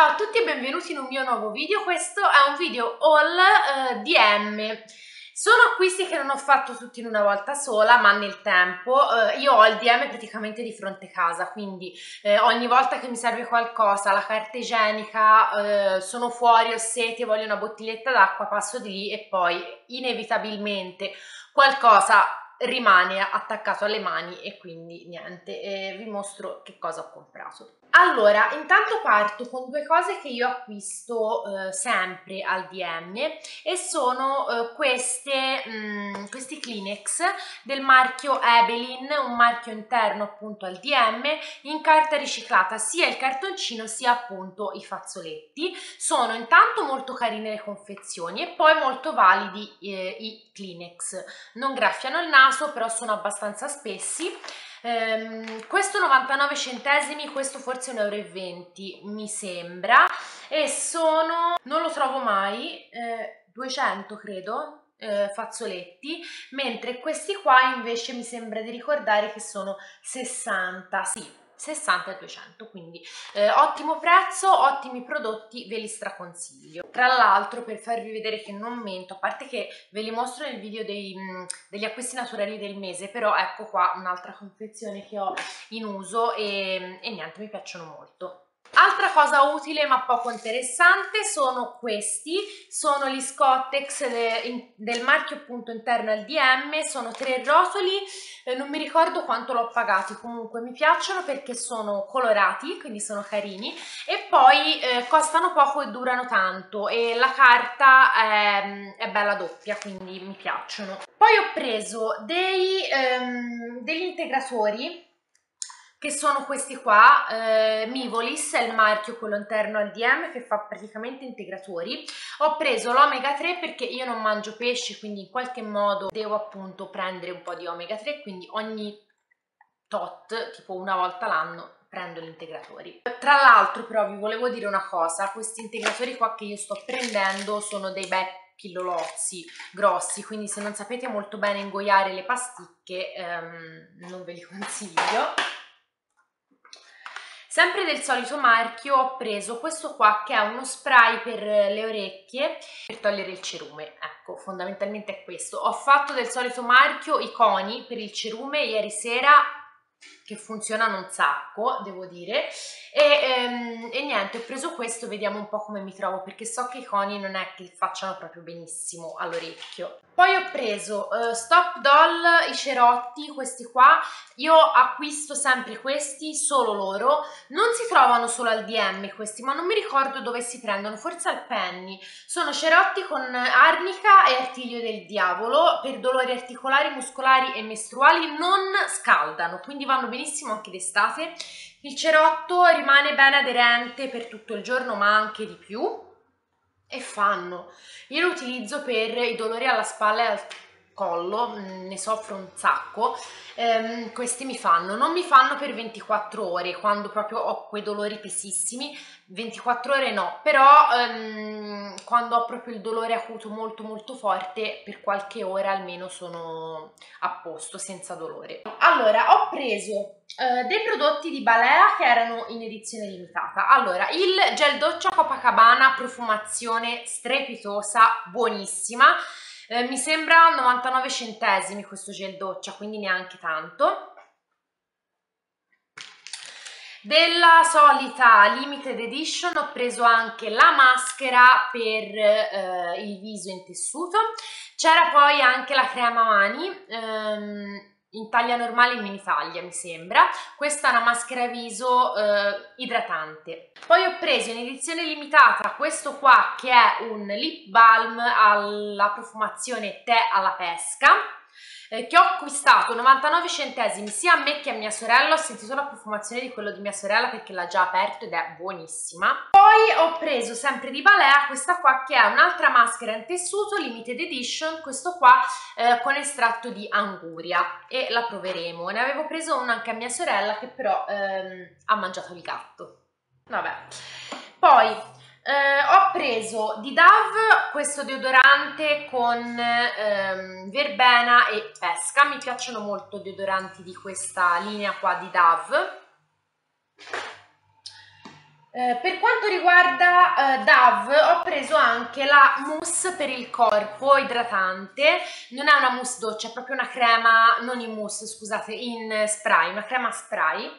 Ciao a tutti e benvenuti in un mio nuovo video, questo è un video haul eh, DM. Sono acquisti che non ho fatto tutti in una volta sola, ma nel tempo eh, io ho il DM praticamente di fronte casa, quindi eh, ogni volta che mi serve qualcosa, la carta igienica, eh, sono fuori, ho sete, voglio una bottiglietta d'acqua, passo di lì e poi inevitabilmente qualcosa rimane attaccato alle mani e quindi niente, eh, vi mostro che cosa ho comprato. Allora, intanto parto con due cose che io acquisto eh, sempre al DM e sono eh, queste, mh, mm, questi Kleenex del marchio Ebelin, un marchio interno appunto al DM, in carta riciclata, sia il cartoncino sia appunto i fazzoletti. Sono intanto molto carine le confezioni e poi molto validi eh, i Kleenex. Non graffiano il naso, però sono abbastanza spessi. Ehm, questo 99 centesimi questo forse 1,20 euro mi sembra. E sono non lo trovo mai eh, 200 credo eh, fazzoletti mentre questi qua invece mi sembra di ricordare che sono 60 sì 60 e 200 quindi eh, ottimo prezzo ottimi prodotti ve li straconsiglio. Tra l'altro per farvi vedere che non mento a parte che ve li mostro nel video dei, degli acquisti naturali del mese però ecco qua un'altra confezione che ho in uso e, e niente mi piacciono molto Altra cosa utile ma poco interessante sono questi, sono gli Scottex de, del marchio appunto interno al DM, sono tre rotoli, eh, non mi ricordo quanto l'ho pagati, comunque mi piacciono perché sono colorati, quindi sono carini. E poi eh, costano poco e durano tanto. E la carta è, è, bella doppia, quindi mi piacciono. Poi ho preso dei, ehm, degli integratori che sono questi qua, eh, Mivolis è il marchio quello interno al DM che fa praticamente integratori. Ho preso l'omega 3 perché io non mangio pesce, quindi in qualche modo devo appunto prendere un po' di omega 3, quindi ogni tot, tipo una volta l'anno, prendo gli integratori. Tra l'altro però vi volevo dire una cosa, questi integratori qua che io sto prendendo sono dei bei pillolozzi grossi, quindi se non sapete molto bene ingoiare le pasticche ehm, non ve li consiglio Sempre del solito marchio ho preso questo qua che è uno spray per le orecchie per togliere il cerume, ecco fondamentalmente è questo. Ho fatto del solito marchio i coni per il cerume ieri sera che funzionano un sacco, devo dire, e, ehm, e, niente, ho preso questo, vediamo un po' come mi trovo, perché so che i coni non è che facciano proprio benissimo all'orecchio. Poi ho preso uh, Stop Doll, i cerotti, questi qua, io acquisto sempre questi, solo loro, non si trovano solo al DM questi, ma non mi ricordo dove si prendono, forse al Penny. Sono cerotti con arnica e artiglio del diavolo, per dolori articolari, muscolari e mestruali, non scaldano, quindi vanno benissimo anche d'estate. Il cerotto rimane bene aderente per tutto il giorno, ma anche di più e fanno. Io lo utilizzo per i dolori alla spalla e al collo, mm, ne soffro un sacco, ehm, questi mi fanno, non mi fanno per 24 ore quando proprio ho quei dolori pesissimi, 24 ore no, però ehm, quando ho proprio il dolore acuto molto molto forte per qualche ora almeno sono a posto senza dolore. Allora ho preso eh, dei prodotti di Balea che erano in edizione limitata. Allora il gel doccia Copacabana profumazione strepitosa, buonissima, eh, mi sembra 99 centesimi questo gel doccia, quindi neanche tanto. Della solita limited edition ho preso anche la maschera per eh, il viso in tessuto, c'era poi anche la crema mani, ehm, in taglia normale in mini taglia mi sembra. Questa è una maschera viso eh, idratante. Poi ho preso in edizione limitata questo qua che è un lip balm alla profumazione tè alla pesca eh, che ho acquistato 99 centesimi sia a me che a mia sorella, ho sentito la profumazione di quello di mia sorella perché l'ha già aperto ed è buonissima. Poi ho preso sempre di Balea questa qua che è un'altra maschera in tessuto limited edition, questo qua eh, con estratto di anguria e la proveremo. Ne avevo preso una anche a mia sorella che però ehm, ha mangiato il gatto. Vabbè. Poi eh, ho preso di Dove questo deodorante con ehm, verbena e pesca, mi piacciono molto i deodoranti di questa linea qua di Dove. Eh, per quanto riguarda eh, Dove ho preso anche la mousse per il corpo idratante, non è una mousse doccia, è proprio una crema, non in mousse scusate, in spray, una crema spray.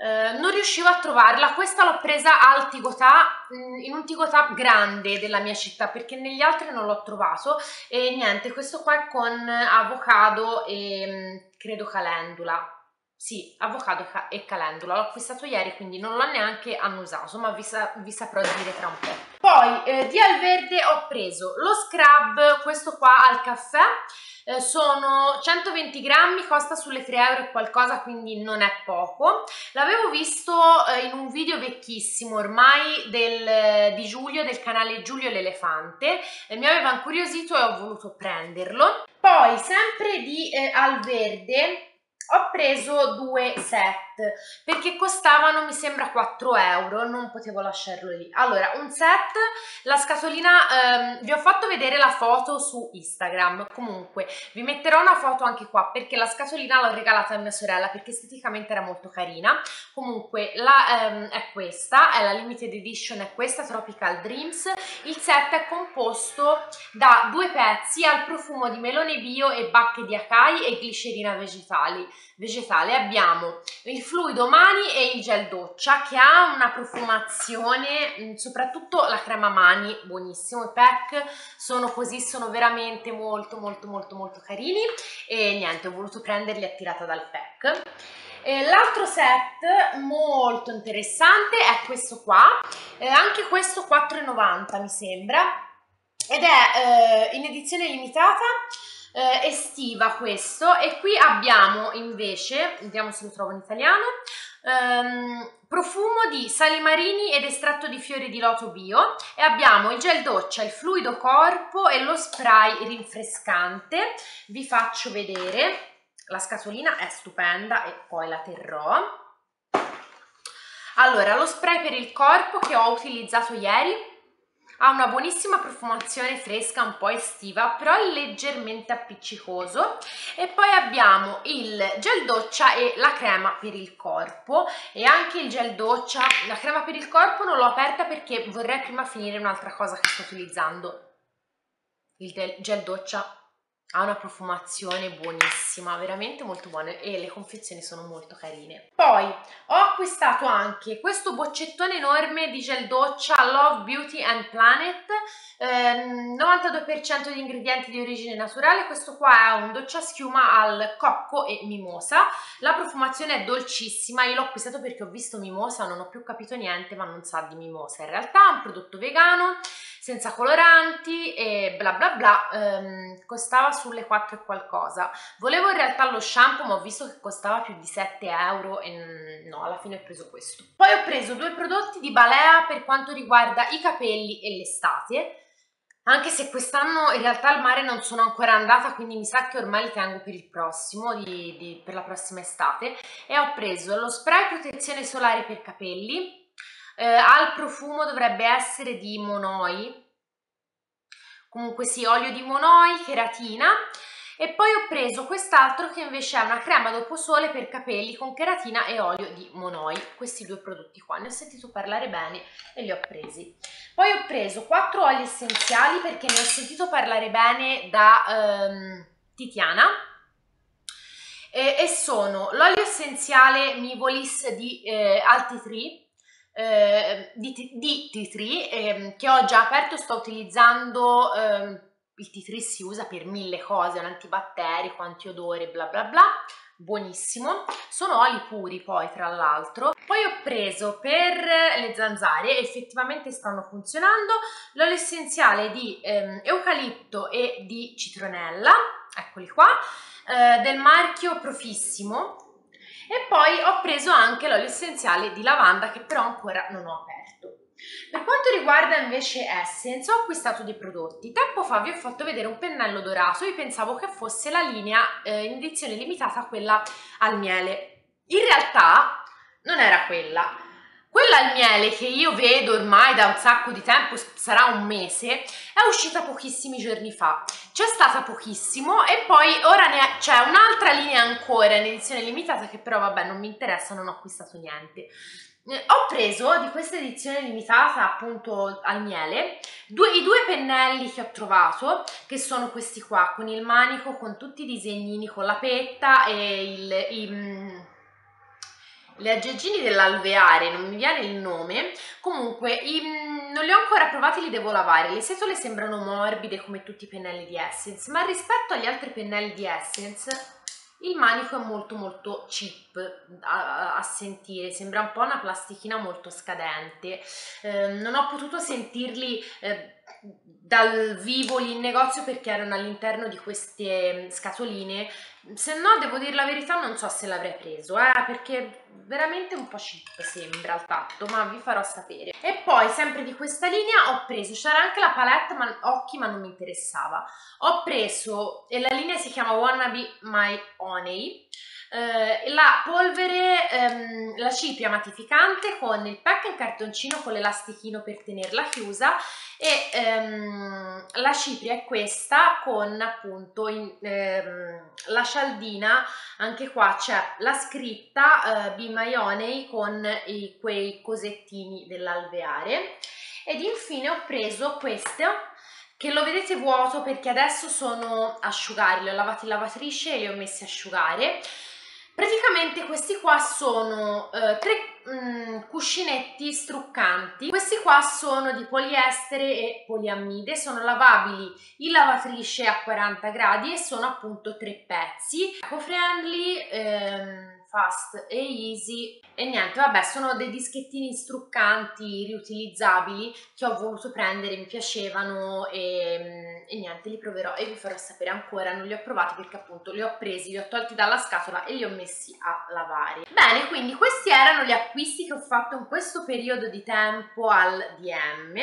Eh, non riuscivo a trovarla, questa l'ho presa al Tigotà, mm, in un Tigotà grande della mia città perché negli altri non l'ho trovato. E niente, questo qua è con avocado e mm, credo calendula, sì, avocado e calendula, l'ho acquistato ieri quindi non l'ho neanche annusato ma vi, sa vi, saprò dire tra un po'. Poi eh, di Alverde ho preso lo scrub, questo qua al caffè, eh, sono 120 grammi, costa sulle 3 euro e qualcosa quindi non è poco. L'avevo visto eh, in un video vecchissimo ormai del, di Giulio del canale Giulio l'Elefante, mi aveva incuriosito e ho voluto prenderlo. Poi sempre di eh, Alverde ho preso due set perché costavano mi sembra 4 euro non potevo lasciarlo lì. Allora un set la scatolina ehm, vi ho fatto vedere la foto su Instagram. Comunque vi metterò una foto anche qua perché la scatolina l'ho regalata a mia sorella perché esteticamente era molto carina. Comunque la, ehm, è questa è la limited edition è questa Tropical Dreams. Il set è composto da due pezzi al profumo di melone bio e bacche di acai e glicerina vegetali. Vegetale abbiamo il fluido mani e il gel doccia che ha una profumazione mm, soprattutto la crema mani buonissimo i pack sono così sono veramente molto molto molto molto carini. E niente ho voluto prenderli attirata dal pack. L'altro set molto interessante è questo qua, anche questo 4,90 mi sembra, ed è eh, in edizione limitata eh, estiva questo. E qui abbiamo invece, vediamo se lo trovo in italiano, ehm, profumo di sali marini ed estratto di fiori di loto bio. E abbiamo il gel doccia, il fluido corpo e lo spray rinfrescante, vi faccio vedere, la scatolina è stupenda e poi la terrò. Allora, lo spray per il corpo che ho utilizzato ieri ha una buonissima profumazione fresca, un po' estiva, però leggermente appiccicoso. E poi abbiamo il gel doccia e la crema per il corpo. E anche il gel doccia, la crema per il corpo non l'ho aperta perché vorrei prima finire un'altra cosa che sto utilizzando. Il gel doccia ha una profumazione buonissima, veramente molto buona e le confezioni sono molto carine. Poi ho acquistato anche questo boccettone enorme di gel doccia Love Beauty and Planet, eh, 92% di ingredienti di origine naturale, questo qua è un doccia schiuma al cocco e mimosa, la profumazione è dolcissima, io l'ho acquistato perché ho visto mimosa, non ho più capito niente ma non sa di mimosa, in realtà è un prodotto vegano, senza coloranti e bla bla bla, ehm, costava sulle 4 e qualcosa. Volevo in realtà lo shampoo ma ho visto che costava più di 7 euro e no, alla fine ho preso questo. Poi ho preso due prodotti di Balea per quanto riguarda i capelli e l'estate, anche se quest'anno in realtà al mare non sono ancora andata quindi mi sa che ormai li tengo per il prossimo, di, di, per la prossima estate e ho preso lo spray protezione solare per capelli eh, al profumo dovrebbe essere di monoi comunque sì, olio di monoi, cheratina. E poi ho preso quest'altro che invece è una crema dopo sole per capelli con cheratina e olio di monoi. Questi due prodotti qua, ne ho sentito parlare bene e li ho presi. Poi ho preso quattro oli essenziali perché ne ho sentito parlare bene da um, Titiana. E, e sono l'olio essenziale Mivolis di eh, Alti Tree eh, di, di tea tree eh, che ho già aperto, sto utilizzando, eh, il tea tree si usa per mille cose, un antibatterico, antiodore, bla bla bla, buonissimo, sono oli puri poi tra l'altro. Poi ho preso per le zanzare, effettivamente stanno funzionando, l'olio essenziale di ehm, eucalipto e di citronella, eccoli qua, eh, del marchio Profissimo, e poi ho preso anche l'olio essenziale di lavanda che però ancora non ho aperto. Per quanto riguarda invece Essence ho acquistato dei prodotti. Tempo fa vi ho fatto vedere un pennello dorato, io pensavo che fosse la linea eh, in edizione limitata quella al miele. In realtà non era quella, quella al miele che io vedo ormai da un sacco di tempo, sarà un mese, è uscita pochissimi giorni fa. C'è stata pochissimo e poi ora c'è un'altra linea ancora in edizione limitata che però vabbè non mi interessa, non ho acquistato niente. Eh, ho preso di questa edizione limitata appunto al miele due, i due pennelli che ho trovato che sono questi qua con il manico con tutti i disegnini con la petta e il, i, mm, le aggeggini dell'alveare non mi viene il nome comunque i, non li ho ancora provati li devo lavare le setole sembrano morbide come tutti i pennelli di Essence ma rispetto agli altri pennelli di Essence il manico è molto molto cheap a, a, sentire, sembra un po' una plastichina molto scadente. Eh, non ho potuto sentirli eh, dal vivo lì in negozio perché erano all'interno di queste scatoline. Se no devo dire la verità non so se l'avrei preso eh, perché veramente un po' cheap sembra al tatto ma vi farò sapere. E poi sempre di questa linea ho preso c'era anche la palette ma, occhi ma non mi interessava. Ho preso e la linea si chiama Wannabe My Honey eh, la polvere, ehm, la cipria matificante con il pack in cartoncino con l'elastichino per tenerla chiusa e ehm, la cipria è questa con appunto in, ehm, la cialdina, anche qua c'è la scritta eh, Honey con i, quei cosettini dell'alveare. Ed infine ho preso questo che lo vedete vuoto perché adesso sono asciugati, li ho lavati in lavatrice e li ho messi a asciugare Praticamente questi qua sono eh, tre mm, cuscinetti struccanti. Questi qua sono di poliestere e poliammide, sono lavabili in lavatrice a 40 gradi e sono appunto tre pezzi. Eco-friendly, ehm, fast e easy. E niente vabbè sono dei dischettini struccanti riutilizzabili che ho voluto prendere mi piacevano e, e, niente li proverò e vi farò sapere ancora. Non li ho provati perché appunto li ho presi li ho tolti dalla scatola e li ho messi a lavare. Bene quindi questi erano gli acquisti che ho fatto in questo periodo di tempo al DM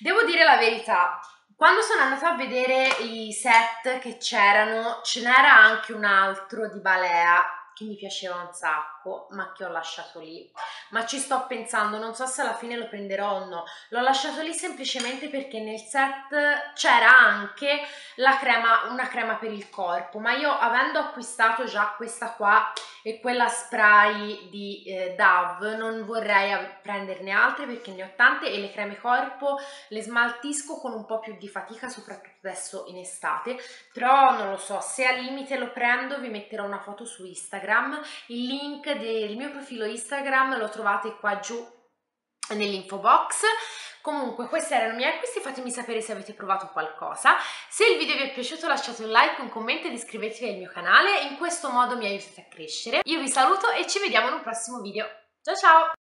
devo dire la verità quando sono andata a vedere i set che c'erano, ce n'era anche un altro di Balea che mi piaceva un sacco, ma che ho lasciato lì. Ma ci sto pensando, non so se alla fine lo prenderò o no. L'ho lasciato lì semplicemente perché nel set c'era anche la crema, una crema per il corpo, ma io avendo acquistato già questa qua e quella spray di eh, Dove non vorrei prenderne altre perché ne ho tante e le creme corpo le smaltisco con un po' più di fatica, soprattutto adesso in estate, però non lo so, se al limite lo prendo vi metterò una foto su Instagram, il link del mio profilo Instagram lo trovate qua giù nell'info box. Comunque questi erano i miei acquisti, fatemi sapere se avete provato qualcosa. Se il video vi è piaciuto lasciate un like, un commento ed iscrivetevi al mio canale, in questo modo mi aiutate a crescere. Io vi saluto e ci vediamo in un prossimo video. Ciao ciao!